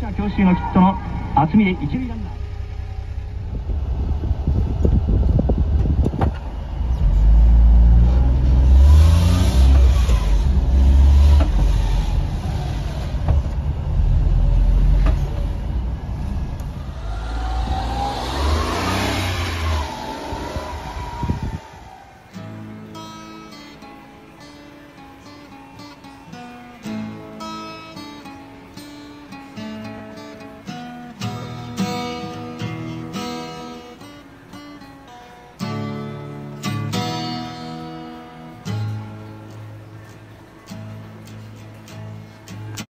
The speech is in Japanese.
教習のキットの厚みで一塁ランナー。